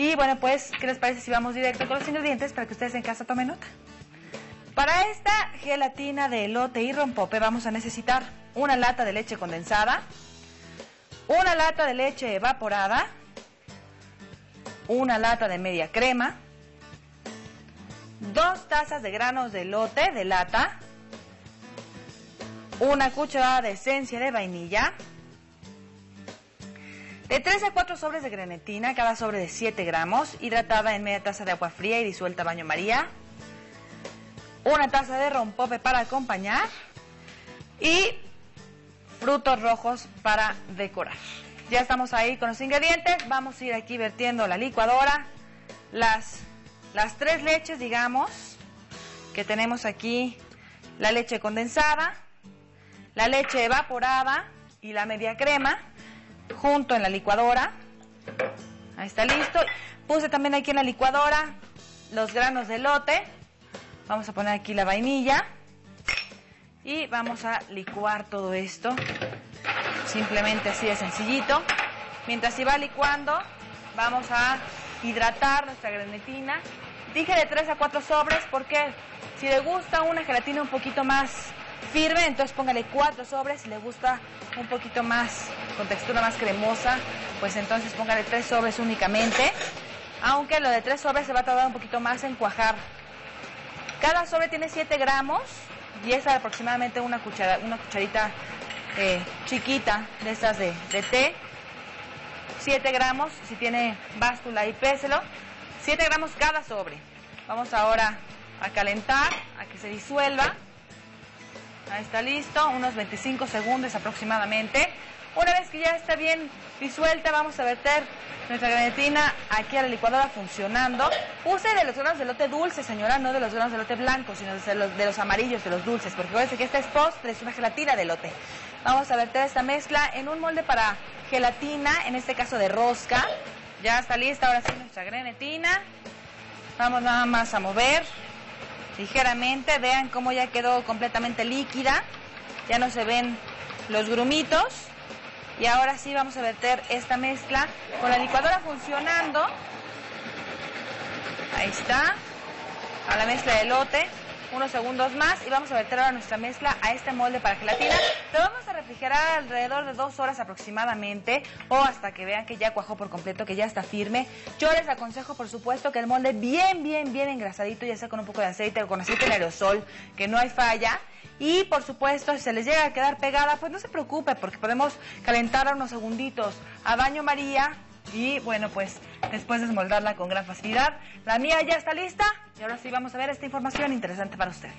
Y bueno, pues, ¿qué les parece si vamos directo con los ingredientes para que ustedes en casa tomen nota? Para esta gelatina de elote y rompope vamos a necesitar una lata de leche condensada, una lata de leche evaporada, una lata de media crema, dos tazas de granos de elote de lata, una cucharada de esencia de vainilla, de 3 a 4 sobres de grenetina, cada sobre de 7 gramos, hidratada en media taza de agua fría y disuelta baño María, una taza de rompope para acompañar. Y frutos rojos para decorar. Ya estamos ahí con los ingredientes, vamos a ir aquí vertiendo la licuadora, las, las tres leches, digamos, que tenemos aquí, la leche condensada, la leche evaporada y la media crema, junto en la licuadora. Ahí está listo. Puse también aquí en la licuadora los granos de lote. Vamos a poner aquí la vainilla. Y vamos a licuar todo esto. Simplemente así de sencillito. Mientras se va licuando, vamos a hidratar nuestra grenetina. Dije de 3 a 4 sobres porque si le gusta una gelatina un poquito más firme, entonces póngale 4 sobres. Si le gusta un poquito más, con textura más cremosa, pues entonces póngale 3 sobres únicamente. Aunque lo de 3 sobres se va a tardar un poquito más en cuajar. Cada sobre tiene 7 gramos y es aproximadamente una, cuchara, una cucharita eh, chiquita de estas de, de té. 7 gramos, si tiene báscula y péselo. 7 gramos cada sobre. Vamos ahora a calentar, a que se disuelva. Ahí está listo, unos 25 segundos aproximadamente. Una vez que ya está bien disuelta, vamos a verter nuestra grenetina aquí a la licuadora funcionando. Use de los granos de lote dulce, señora, no de los granos de lote blancos, sino de los, de los amarillos, de los dulces, porque acuérdense que esta es postre, es una gelatina de lote. Vamos a verter esta mezcla en un molde para gelatina, en este caso de rosca. Ya está lista ahora sí nuestra grenetina. Vamos nada más a mover ligeramente. Vean cómo ya quedó completamente líquida. Ya no se ven los grumitos. Y ahora sí vamos a verter esta mezcla con la licuadora funcionando. Ahí está. A la mezcla de lote. Unos segundos más y vamos a verter ahora nuestra mezcla a este molde para gelatina. Lo vamos a refrigerar alrededor de dos horas aproximadamente o hasta que vean que ya cuajó por completo, que ya está firme. Yo les aconsejo, por supuesto, que el molde bien, bien, bien engrasadito, ya sea con un poco de aceite o con aceite en aerosol, que no hay falla. Y por supuesto, si se les llega a quedar pegada, pues no se preocupe, porque podemos calentar unos segunditos a baño María y bueno, pues después desmoldarla con gran facilidad. La mía ya está lista y ahora sí vamos a ver esta información interesante para usted.